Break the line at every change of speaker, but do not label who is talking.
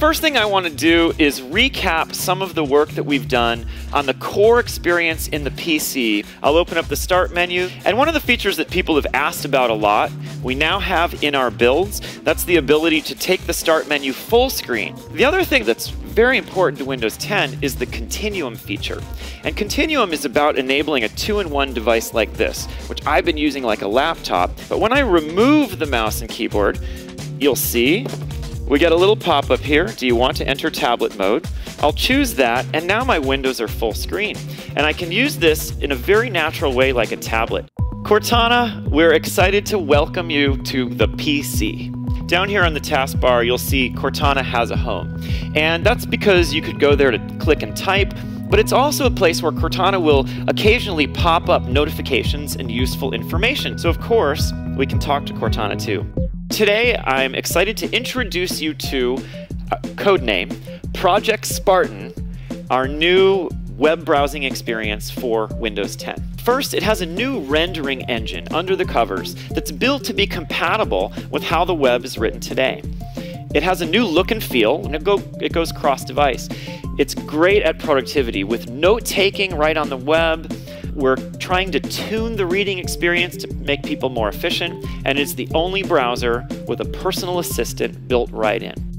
First thing I want to do is recap some of the work that we've done on the core experience in the PC. I'll open up the Start menu, and one of the features that people have asked about a lot, we now have in our builds, that's the ability to take the Start menu full screen. The other thing that's very important to Windows 10 is the Continuum feature. And Continuum is about enabling a two-in-one device like this, which I've been using like a laptop. But when I remove the mouse and keyboard, you'll see we get a little pop-up here. Do you want to enter tablet mode? I'll choose that, and now my windows are full screen. And I can use this in a very natural way like a tablet. Cortana, we're excited to welcome you to the PC. Down here on the taskbar, you'll see Cortana has a home. And that's because you could go there to click and type, but it's also a place where Cortana will occasionally pop up notifications and useful information. So, of course, we can talk to Cortana too. Today, I'm excited to introduce you to uh, codename Project Spartan, our new web browsing experience for Windows 10. First, it has a new rendering engine under the covers that's built to be compatible with how the web is written today. It has a new look and feel, and it, go, it goes cross device. It's great at productivity with note taking right on the web. We're trying to tune the reading experience to make people more efficient, and it's the only browser with a personal assistant built right in.